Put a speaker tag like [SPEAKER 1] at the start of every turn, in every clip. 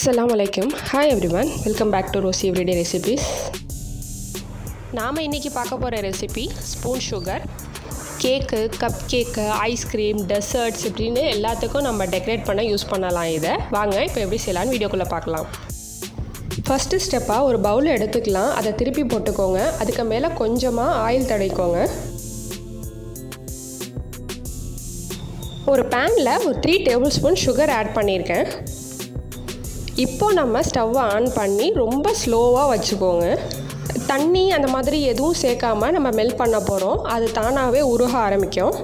[SPEAKER 1] அஸ்ஸலாமு அலைக்கும் hi everyone welcome back to Rosy everyday recipes நாம் இன்றைக்கி பார்க்க போகிற recipe spoon sugar cake cup cake ice cream desserts இப்படின்னு எல்லாத்துக்கும் நம்ம டெக்கரேட் பண்ண யூஸ் பண்ணலாம் இதை. வாங்க இப்போ எப்படி செய்யலான்னு வீடியோக்குள்ளே பார்க்கலாம். ஃபஸ்ட்டு ஸ்டெப்பாக ஒரு பவுல் எடுத்துக்கலாம். அதை திருப்பி போட்டுக்கோங்க. அதுக்கு மேலே கொஞ்சமாக ஆயில் தடவிக்கோங்க. ஒரு பேனில் ஒரு three tablespoon sugar add பண்ணியிருக்கேன். இப்போ நம்ம ஸ்டவ்வை ஆன் பண்ணி ரொம்ப ஸ்லோவாக வச்சுக்கோங்க. தண்ணி அந்த மாதிரி எதுவும் சேர்க்காம நம்ம மெல்ட் பண்ண போகிறோம் அது தானாகவே உருக ஆரம்பிக்கும்.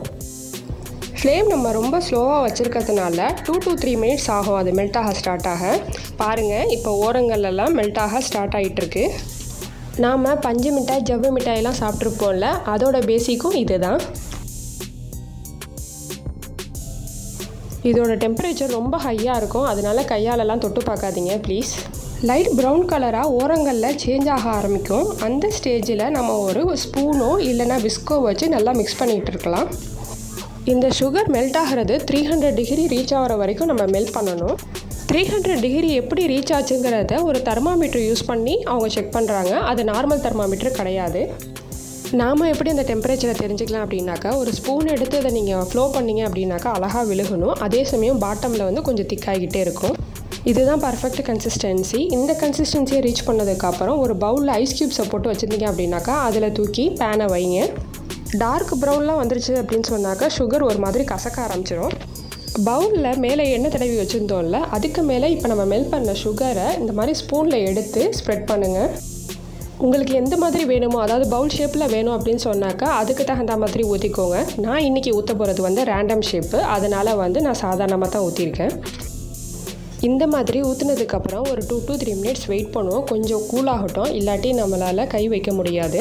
[SPEAKER 1] ஃப்ளேம் நம்ம ரொம்ப ஸ்லோவாக வச்சுருக்கிறதுனால டூ டு த்ரீ மினிட்ஸ் ஆகும் அது மெல்ட் ஆக ஸ்டார்ட் ஆக. பாருங்கள் இப்போ ஓரங்கள்லாம் மெல்ட் ஆக ஸ்டார்ட் ஆகிட்டுருக்கு நாம் பஞ்சு மிட்டாய் ஜவ்வு மிட்டாயெல்லாம் சாப்பிட்ருப்போம்ல அதோட பேசிக்கும் இது தான் இதோட டெம்பரேச்சர் ரொம்ப ஹையாக இருக்கும். அதனால கையாலெல்லாம் தொட்டு பார்க்காதீங்க ப்ளீஸ் லைட் ப்ரௌன் கலராக ஓரங்களில் சேஞ்ச் ஆக ஆரம்பிக்கும். அந்த ஸ்டேஜில் நம்ம ஒரு ஸ்பூனோ இல்லைனா விஸ்கோ வச்சு நல்லா மிக்ஸ் பண்ணிகிட்டு இருக்கலாம். இந்த சுகர் மெல்ட் ஆகிறது த்ரீ ஹண்ட்ரட் டிகிரி ரீச் ஆகிற வரைக்கும் நம்ம மெல்ட் பண்ணணும். த்ரீ ஹண்ட்ரட் டிகிரி எப்படி ரீச் ஆச்சுங்கிறத ஒரு தெர்மாமீட்டர் யூஸ் பண்ணி அவங்க செக் பண்ணுறாங்க அது நார்மல் தெர்மாமீட்டர் கிடையாது. நாம் எப்படி அந்த டெம்பரேச்சரை தெரிஞ்சுக்கலாம் அப்படின்னாக்கா ஒரு ஸ்பூன் எடுத்து அதை நீங்கள் ஃப்ளோ பண்ணிங்க அப்படின்னாக்கா அழகாக விழுகணும். அதே சமயம் பாட்டமில் வந்து கொஞ்சம் திக்காகிட்டே இருக்கும். இதுதான் பர்ஃபெக்ட் கன்சிஸ்டன்சி இந்த கன்சிஸ்டன்சியை ரீச் பண்ணதுக்கப்புறம் ஒரு பவுலில் ஐஸ் க்யூப்ஸை போட்டு வச்சுருந்தீங்க அப்படின்னாக்கா அதில் தூக்கி பேனை வைங்க. டார்க் ப்ரௌன்லாம் வந்துருச்சு அப்படின்னு சொன்னாக்கா சுகர் ஒரு மாதிரி கசக்க ஆரம்பிச்சிடும் பவுலில் மேலே எண்ணெய் தடவி வச்சுருந்தோம்ல அதுக்கு மேலே இப்போ நம்ம மெல்ட் பண்ண சுகரை இந்த மாதிரி ஸ்பூனில் எடுத்து ஸ்ப்ரெட் பண்ணுங்கள் உங்களுக்கு எந்த மாதிரி வேணுமோ அதாவது பவுல் ஷேப்பில் வேணும் அப்படின்னு சொன்னாக்கா அதுக்கு தகுந்த மாதிரி ஊற்றிக்கோங்க நான் இன்றைக்கி ஊற்ற போகிறது வந்து ரேண்டம் ஷேப்பு அதனால் வந்து நான் சாதாரணமாக தான் ஊற்றிருக்கேன் இந்த மாதிரி ஊற்றுனதுக்கப்புறம் ஒரு two two three minutes wait பண்ணுவோம். கொஞ்சம் கூல் ஆகட்டும். இல்லாட்டி நம்மளால் கை வைக்க முடியாது.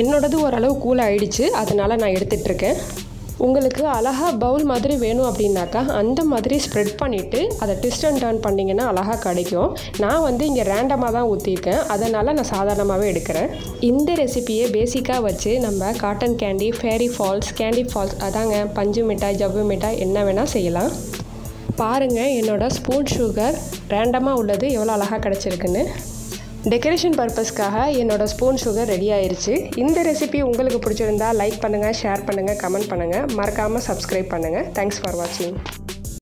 [SPEAKER 1] என்னோடது ஓரளவு கூல் ஆகிடுச்சு அதனால் நான் எடுத்துகிட்ருக்கேன் உங்களுக்கு அழகாக பவுல் மாதிரி வேணும் அப்படின்னாக்கா அந்த மாதிரி ஸ்ப்ரெட் பண்ணிவிட்டு அதை ட்விஸ்ட் அண்ட் டர்ன் பண்ணிங்கன்னா அழகாக கிடைக்கும். நான் வந்து இங்கே ரேண்டமாக தான் ஊற்றிருக்கேன் அதனால் நான் சாதாரணமாகவே எடுக்கிறேன். இந்த ரெசிப்பியை பேசிக்காக வச்சு நம்ம cotton candy fairy floss candy floss அதாங்க பஞ்சு மிட்டாய் ஜவ்வு மிட்டாய் என்ன வேணால் செய்யலாம். பாருங்கள் என்னோடய ஸ்பூன் சுகர் ரேண்டமாக உள்ளது எவ்வளோ அழகாக கிடச்சிருக்குன்னு. டெக்கரேஷன் பர்பஸ்க்காக என்னோடய ஸ்பூன் சுகர் ரெடி ஆயிடுச்சு இந்த ரெசிபி உங்களுக்கு பிடிச்சிருந்தா லைக் பண்ணுங்கள் ஷேர் பண்ணுங்கள் கமெண்ட் பண்ணுங்கள் மறக்காமல் சப்ஸ்கிரைப் பண்ணுங்கள் தேங்க்ஸ் ஃபார் வாட்சிங்